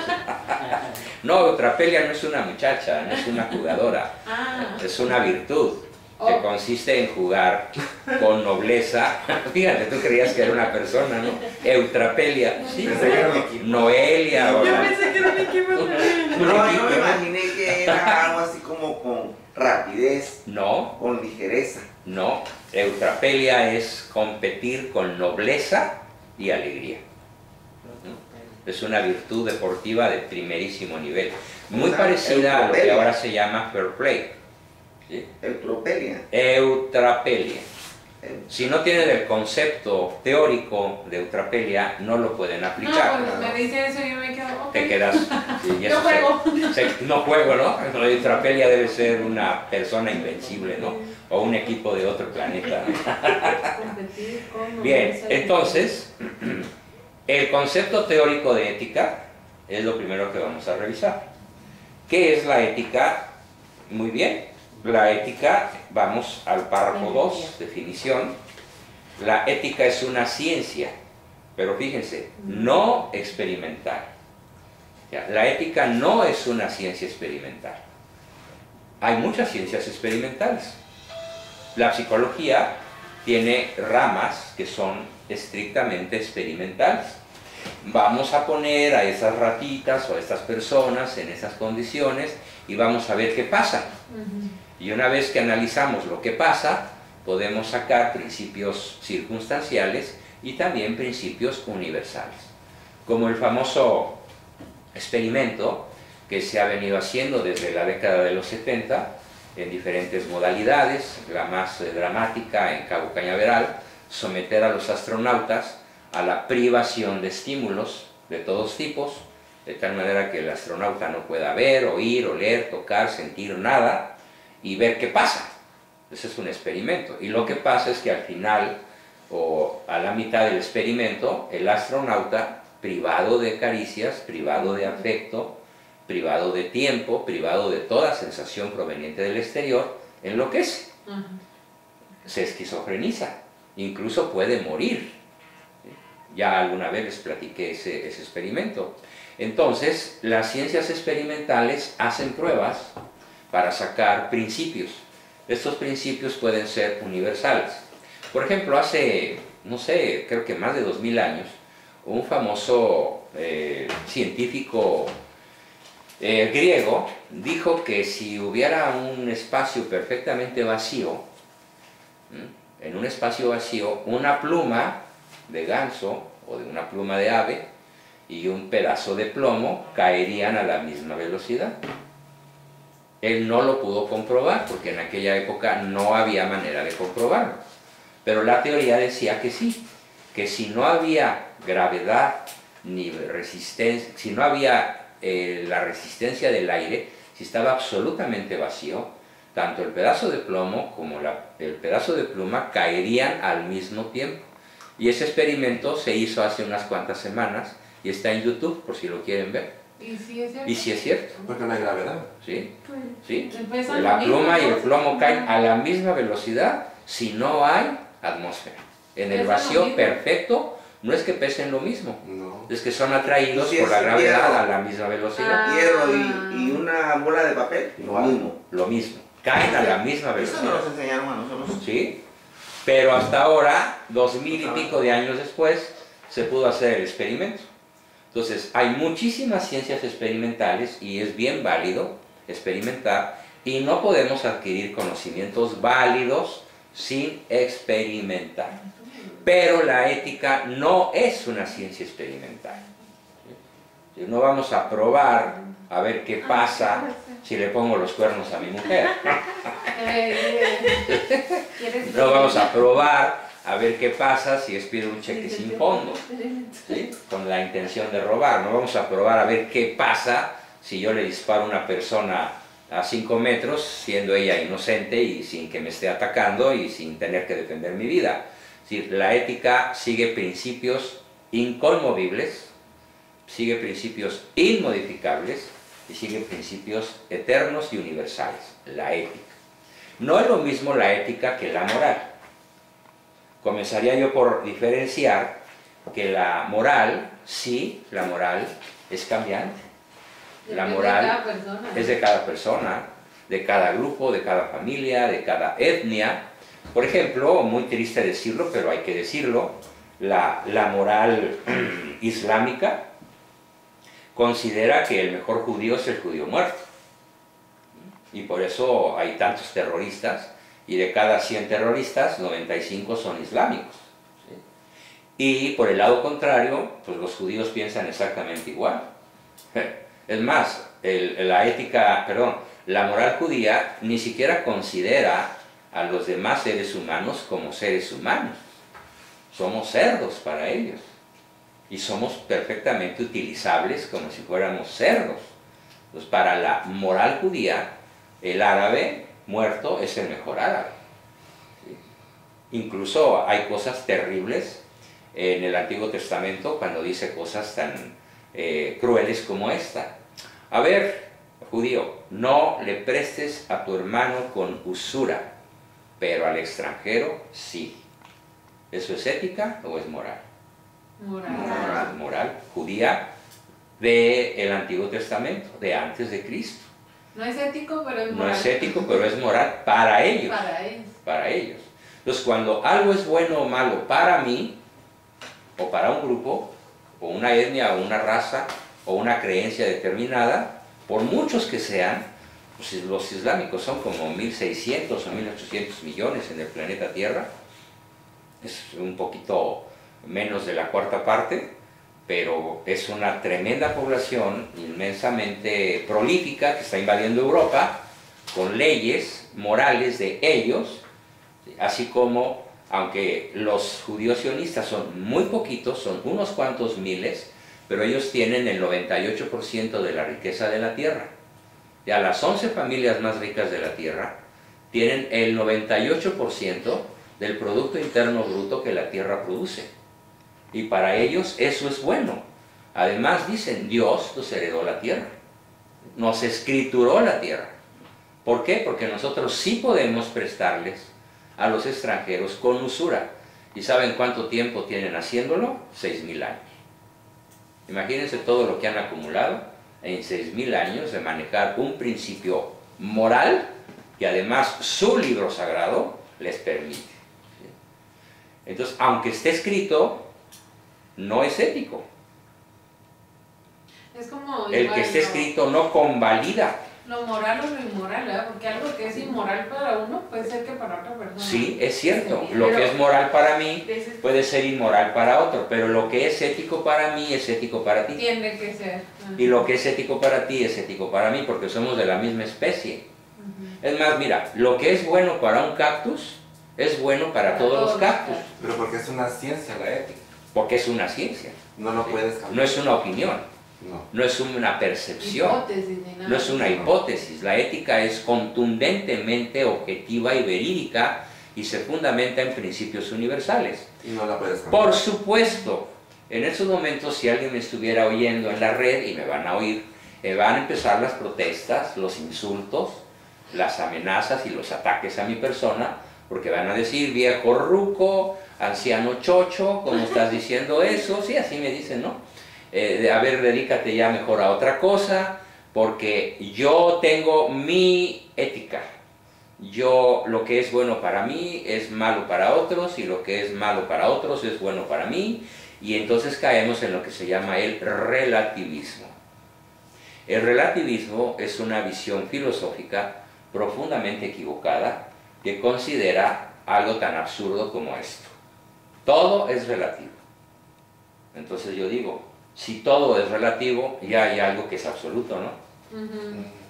No, Eutrapelia no es una muchacha, no es una jugadora, Ah, es una virtud. Que consiste en jugar con nobleza. Fíjate, tú creías que era una persona, ¿no? Eutrapelia, sí. Pensé que era un equipo. Noelia, Yo pensé que era un equipo No, yo me imaginé que era algo así como con rapidez, No, con ligereza. no. Eutrapelia es competir con nobleza y alegría. Es una virtud deportiva de primerísimo nivel. Muy parecida a lo que ahora se llama fair play. ¿Sí? Eutropelia. Eutrapelia. Eu- Si no tienen el concepto teórico de eutrapelia, no lo pueden No, aplicar. pues me dice eso y yo me quedo. Te quedas. y eso juego. se- se- no juego, ¿no? La eutrapelia debe ser una persona invencible, ¿no? O un equipo de otro planeta. ¿no? Competir con Bien, entonces, el concepto teórico de ética es lo primero que vamos a revisar. ¿Qué es la ética? Muy bien, la ética, vamos al párrafo 2, definición. La ética es una ciencia, pero fíjense, no experimental. Ya, La ética no es una ciencia experimental. Hay muchas ciencias experimentales. La psicología tiene ramas que son estrictamente experimentales. Vamos a poner a esas ratitas o a estas personas en esas condiciones y vamos a ver qué pasa. Y una vez que analizamos lo que pasa, podemos sacar principios circunstanciales y también principios universales. Como el famoso experimento que se ha venido haciendo desde la década de los 70 en diferentes modalidades, la más eh, dramática en Cabo Cañaveral, someter a los astronautas a la privación de estímulos de todos tipos, de tal manera que el astronauta no pueda ver, oír, oler, tocar, sentir nada y ver qué pasa. Ese es un experimento. Y lo que pasa es que al final o a la mitad del experimento, el astronauta, privado de caricias, privado de afecto, privado de tiempo, privado de toda sensación proveniente del exterior, enloquece, Ajá. se esquizofreniza, incluso puede morir. Ya alguna vez les platiqué ese, ese experimento. Entonces, las ciencias experimentales hacen pruebas para sacar principios. Estos principios pueden ser universales. Por ejemplo, hace, no sé, creo que más de 2000 años, un famoso eh, científico eh, griego dijo que si hubiera un espacio perfectamente vacío, en un espacio vacío, una pluma de ganso o de una pluma de ave y un pedazo de plomo caerían a la misma velocidad. Él no lo pudo comprobar porque en aquella época no había manera de comprobarlo. Pero la teoría decía que sí, que si no había gravedad ni resistencia, si no había eh, la resistencia del aire, si estaba absolutamente vacío, tanto el pedazo de plomo como el pedazo de pluma caerían al mismo tiempo. Y ese experimento se hizo hace unas cuantas semanas y está en YouTube por si lo quieren ver. Y sí es cierto. Y si es cierto, Porque no hay gravedad. ¿sí? Pues, ¿Sí? La pluma y el plomo caen a la misma velocidad si no hay atmósfera. En el vacío perfecto no es que pesen lo mismo, No. es que son atraídos por la gravedad hierro. a la misma velocidad. Ah. Hierro y, y una bola de papel, lo mismo. Lo mismo, caen a la misma Eso velocidad. nos enseñaron a nosotros. ¿Sí? Pero hasta ahora, dos mil y pico de años después, se pudo hacer el experimento. Entonces, hay muchísimas ciencias experimentales y es bien válido experimentar y no podemos adquirir conocimientos válidos sin experimentar. Pero la ética no es una ciencia experimental. No vamos a probar a ver qué pasa si le pongo los cuernos a mi mujer. Eh, eh, ¿quieres No vamos a probar a ver qué pasa si expide un cheque sin fondo, ¿sí? con la intención de robar. No vamos a probar a ver qué pasa si yo le disparo a una persona a 5 metros, siendo ella inocente y sin que me esté atacando y sin tener que defender mi vida. Decir, la ética sigue principios inconmovibles, sigue principios inmodificables y sigue principios eternos y universales, la ética. No es lo mismo la ética que la moral. Comenzaría yo por diferenciar que la moral, sí, la moral es cambiante. La moral es de cada persona. de cada grupo, de cada familia, de cada etnia. Por ejemplo, muy triste decirlo, pero hay que decirlo, la, la moral islámica considera que el mejor judío es el judío muerto. Y por eso hay tantos terroristas, y de cada 100 terroristas, 95 son islámicos. Y por el lado contrario, pues los judíos piensan exactamente igual. Es más, la ética, perdón, la moral judía ni siquiera considera a los demás seres humanos como seres humanos. Somos cerdos para ellos. Y somos perfectamente utilizables como si fuéramos cerdos. Pues para la moral judía, el árabe muerto es el mejor árabe. ¿sí? Incluso hay cosas terribles en el Antiguo Testamento cuando dice cosas tan eh, crueles como esta. A ver, judío, no le prestes a tu hermano con usura, pero al extranjero sí. ¿Eso es ética o es moral? Moral. Moral, moral judía del Antiguo Testamento, de antes de Cristo. No es ético, pero es No moral. es ético, pero es moral para ellos. Para ellos. Para ellos. Entonces, cuando algo es bueno o malo para mí, o para un grupo, o una etnia, o una raza, o una creencia determinada, por muchos que sean, pues los islámicos son como 1.600 o 1.800 millones en el planeta Tierra, es un poquito menos de la cuarta parte, pero es una tremenda población inmensamente prolífica que está invadiendo Europa con leyes morales de ellos, ¿sí? así como, aunque los judíos sionistas son muy poquitos, son unos cuantos miles, pero ellos tienen el 98% de la riqueza de la tierra. Ya las 11 familias más ricas de la tierra tienen el 98% del Producto Interno Bruto que la tierra produce. Y para ellos eso es bueno. Además dicen, Dios nos heredó la tierra, nos escrituró la tierra. ¿Por qué? Porque nosotros sí podemos prestarles a los extranjeros con usura. ¿Y saben cuánto tiempo tienen haciéndolo? Seis mil años. Imagínense todo lo que han acumulado en seis mil años de manejar un principio moral que además su libro sagrado les permite. Entonces, aunque esté escrito, no es ético. Es como El igual que esté escrito no convalida. Lo moral o lo inmoral, ¿verdad? Porque algo que es inmoral para uno puede ser que para otra persona. Sí, es cierto. Sí, Lo que es moral para mí puede ser inmoral para otro, pero lo que es ético para mí es ético para ti. Tiene que ser. Y lo que es ético para ti es ético para mí, porque somos de la misma especie. Es más, mira, lo que es bueno para un cactus es bueno para Para todos los todos los cactus, Pero porque es una ciencia la ética. Porque es una ciencia. No lo Sí. puedes cambiar. No es una opinión, No. no es una percepción. Hipótesis ni nada. No es una hipótesis, la ética es contundentemente objetiva y verídica y se fundamenta en principios universales. Y no la puedes cambiar. Por supuesto, en esos momentos si alguien me estuviera oyendo en la red y me van a oír, eh, van a empezar las protestas, los insultos, las amenazas y los ataques a mi persona, porque van a decir viejo ruco, anciano chocho, ¿cómo estás diciendo eso? Sí, así me dicen, ¿no? Eh, de, a ver, dedícate ya mejor a otra cosa, porque yo tengo mi ética. Yo, lo que es bueno para mí es malo para otros y lo que es malo para otros es bueno para mí. Y entonces caemos en lo que se llama el relativismo. El relativismo es una visión filosófica profundamente equivocada que considera algo tan absurdo como esto. Todo es relativo. Entonces yo digo, si todo es relativo, ya hay algo que es absoluto, ¿no?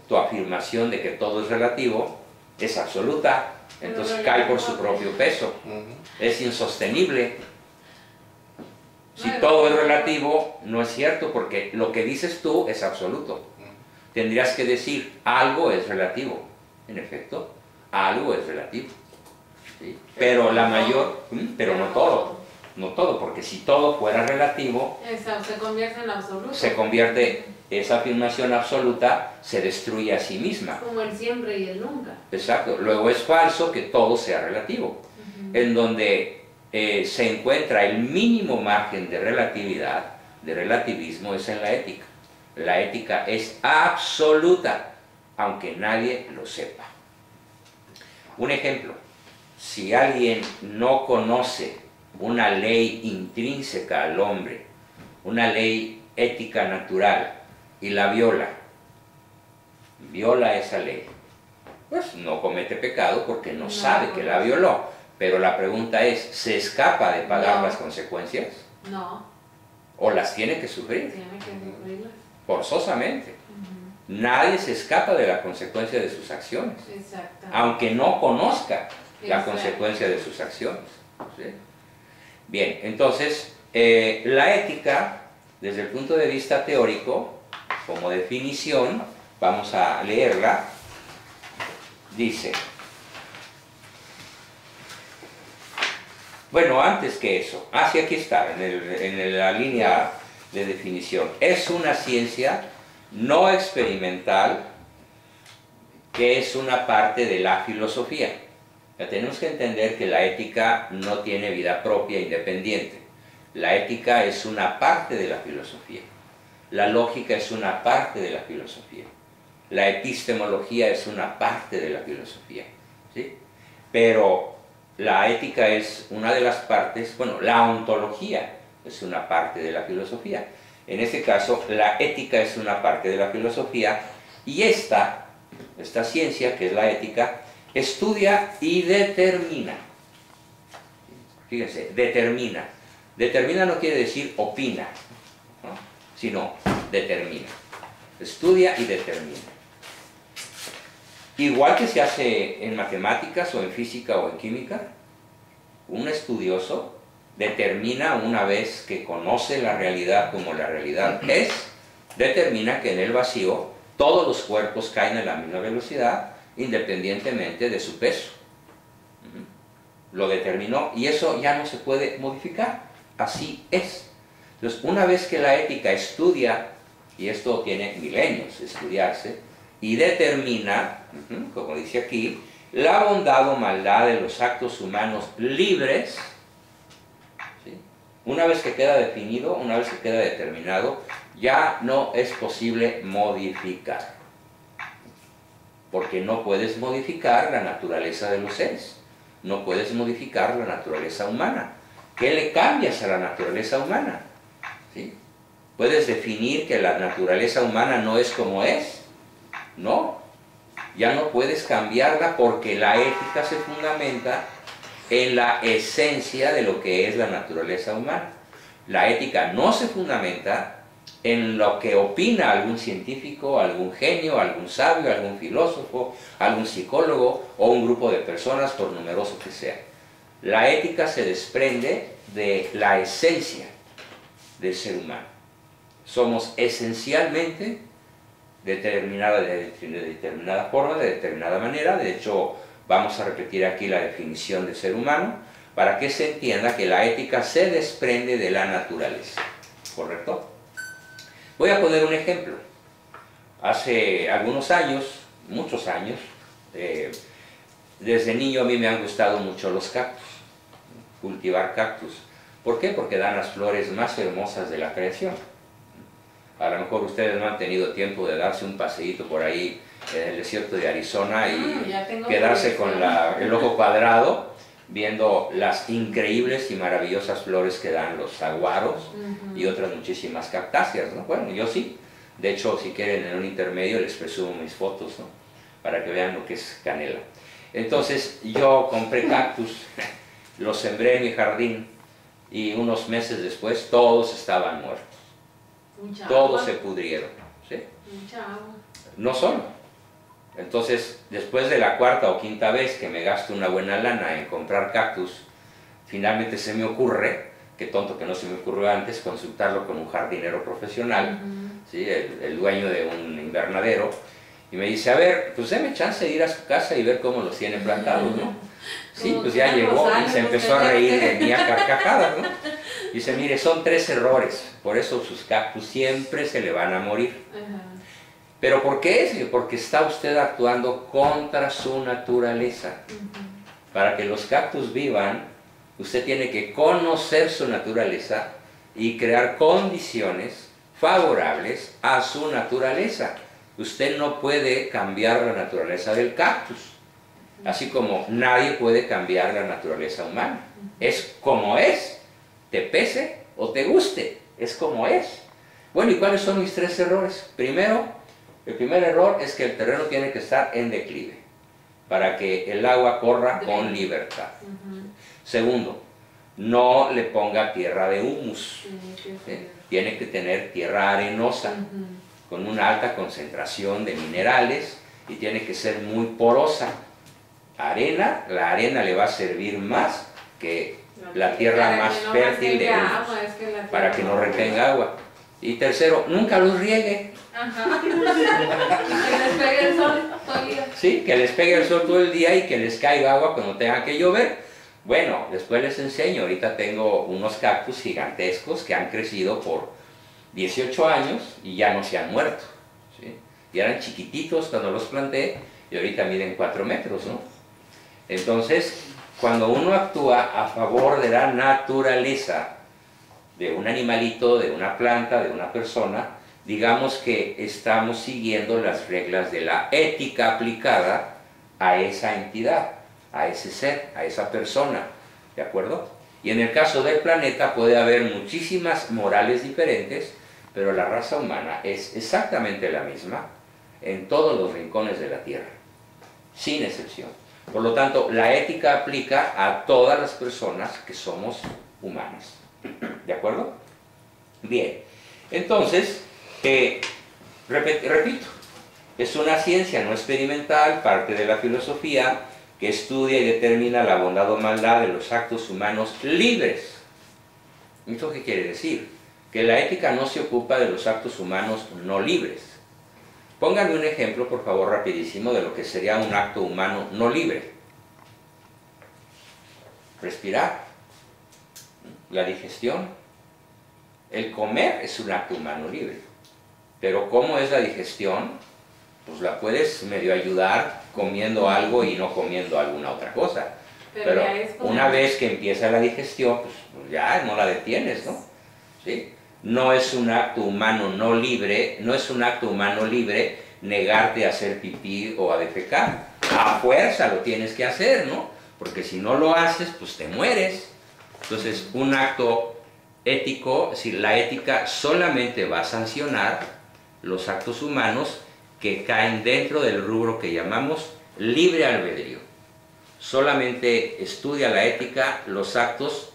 Tu afirmación de que todo es relativo es absoluta, entonces Pero cae por su propio peso, es insostenible. Si Bueno. todo es relativo, no es cierto, porque lo que dices tú es absoluto. Tendrías que decir, algo es relativo. En efecto, algo es relativo. ¿Sí? Pero la mayor, ¿Mm? pero no todo, no todo, porque si todo fuera relativo, se convierte en absoluto. se convierte, esa afirmación absoluta se destruye a sí misma. Como el siempre y el nunca. Exacto. Luego es falso que todo sea relativo. En donde eh, se encuentra el mínimo margen de relatividad, de relativismo, es en la ética. La ética es absoluta, aunque nadie lo sepa. Un ejemplo, si alguien no conoce una ley intrínseca al hombre, una ley ética natural, y la viola, viola esa ley, pues no comete pecado porque no, No, sabe que la violó. Pero la pregunta es, ¿se escapa de pagar No. las consecuencias? No, ¿O las tiene que sufrir? tiene que sufrirlas. Forzosamente. Nadie se escapa de la consecuencia de sus acciones, Exacto. aunque no conozca la consecuencia de sus acciones. ¿sí? Bien, entonces, eh, la ética, desde el punto de vista teórico, como definición, vamos a leerla, dice, bueno, antes que eso, ah, sí, aquí está, en, el- en la línea de definición, es una ciencia no experimental que es una parte de la filosofía. Ya tenemos que entender que la ética no tiene vida propia independiente. La ética es una parte de la filosofía. La lógica es una parte de la filosofía. La epistemología es una parte de la filosofía. ¿sí? Pero la ética es una de las partes, bueno, la ontología es una parte de la filosofía. En este caso, la ética es una parte de la filosofía y esta, esta ciencia, que es la ética, estudia y determina. Fíjense, determina. Determina no quiere decir opina, ¿no? sino determina. Estudia y determina. Igual que se hace en matemáticas o en física o en química, un estudioso determina una vez que conoce la realidad como la realidad es, determina que en el vacío todos los cuerpos caen a la misma velocidad independientemente de su peso. Lo determinó y eso ya no se puede modificar. Así es. Entonces, una vez que la ética estudia, y esto tiene milenios estudiarse, y determina, como dice aquí, la bondad o maldad de los actos humanos libres, una vez que queda definido, una vez que queda determinado, ya no es posible modificar. Porque no puedes modificar la naturaleza de los seres, no puedes modificar la naturaleza humana. ¿Qué le cambias a la naturaleza humana? ¿Sí? ¿Puedes definir que la naturaleza humana no es como es? No, ya no puedes cambiarla porque la ética se fundamenta en la esencia de lo que es la naturaleza humana. La ética no se fundamenta en lo que opina algún científico, algún genio, algún sabio, algún filósofo, algún psicólogo o un grupo de personas, por numeroso que sea. La ética se desprende de la esencia del ser humano. Somos esencialmente determinada de, de determinada forma, de determinada manera. De hecho, vamos a repetir aquí la definición de ser humano para que se entienda que la ética se desprende de la naturaleza. ¿Correcto? Voy a poner un ejemplo. Hace algunos años, muchos años, eh, desde niño a mí me han gustado mucho los cactus, cultivar cactus. ¿Por qué? Porque dan las flores más hermosas de la creación. A lo mejor ustedes no han tenido tiempo de darse un paseíto por ahí en el desierto de Arizona Ah, y tengo quedarse con la- el ojo cuadrado viendo las increíbles y maravillosas flores que dan los saguaros Ujú. y otras muchísimas cactáceas, ¿no? Bueno, yo sí. De hecho, si quieren en un intermedio les presumo mis fotos, ¿no? Para que vean lo que es canela. Entonces, yo compré cactus, los sembré en mi jardín y unos meses después todos estaban muertos. Mucha Todos agua. se pudrieron, ¿sí? Mucha agua. No solo. Entonces, después de la cuarta o quinta vez que me gasto una buena lana en comprar cactus, finalmente se me ocurre, qué tonto que no se me ocurrió antes, consultarlo con un jardinero profesional. ¿sí? el, el dueño de un invernadero, y me dice, a ver, pues déme chance de ir a su casa y ver cómo los tiene plantados, ¿no? Sí, pues ya llegó y se empezó a reír de mí a carcajadas, ¿no? Dice, mire, son tres errores, por eso sus cactus siempre se le van a morir. ¿Pero por qué es? Porque está usted actuando contra su naturaleza. Para que los cactus vivan, usted tiene que conocer su naturaleza y crear condiciones favorables a su naturaleza. usted no puede cambiar la naturaleza del cactus, así como nadie puede cambiar la naturaleza humana. Es como es, te pese o te guste, es como es. Bueno, ¿y cuáles son mis tres errores? Primero, el primer error es que el terreno tiene que estar en declive para que el agua corra con libertad. Segundo, no le ponga tierra de humus. ¿sí? tiene que tener tierra arenosa con una alta concentración de minerales y tiene que ser muy porosa. Arena, la arena le va a servir más que la tierra más fértil de humus, para que no retenga agua. Y tercero, nunca los riegue, Que les pegue el sol todo el día. ¿sí? que les pegue el sol todo el día y que les caiga agua cuando tenga que llover. Bueno, después les enseño, ahorita tengo unos cactus gigantescos que han crecido por 18 años y ya no se han muerto. ¿sí? Y eran chiquititos cuando los planté y ahorita miden 4 metros, ¿no? Entonces, cuando uno actúa a favor de la naturaleza, de un animalito, de una planta, de una persona, digamos que estamos siguiendo las reglas de la ética aplicada a esa entidad, a ese ser, a esa persona, ¿de acuerdo? Y en el caso del planeta puede haber muchísimas morales diferentes, pero la raza humana es exactamente la misma en todos los rincones de la Tierra, sin excepción. Por lo tanto, la ética aplica a todas las personas que somos humanas. ¿De acuerdo? Bien. Entonces, repet- repito, es una ciencia no experimental, parte de la filosofía, que estudia y determina la bondad o maldad de los actos humanos libres. ¿Esto qué quiere decir? Que la ética no se ocupa de los actos humanos no libres. Pónganme un ejemplo, por favor, rapidísimo, de lo que sería un acto humano no libre. Respirar, la digestión, el comer es un acto humano libre. Pero ¿cómo es la digestión? Pues la puedes medio ayudar comiendo algo y no comiendo alguna otra cosa. Pero como- una vez que empieza la digestión, pues, pues ya no la detienes, ¿no? ¿Sí? No es un acto humano no libre, no es un acto humano libre negarte a hacer pipí o a defecar. A fuerza lo tienes que hacer, ¿no? Porque si no lo haces, pues te mueres. Entonces, un acto ético, si la ética solamente va a sancionar los actos humanos que caen dentro del rubro que llamamos libre albedrío. Solamente estudia la ética los actos